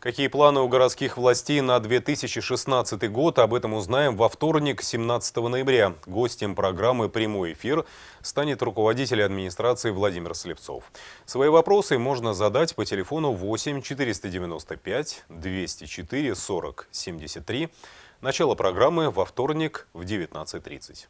Какие планы у городских властей на 2016 год, об этом узнаем во вторник, 17 ноября. Гостем программы «Прямой эфир» станет руководитель администрации Владимир Слепцов. Свои вопросы можно задать по телефону 8 495 204 40 73. Начало программы во вторник в 19.30.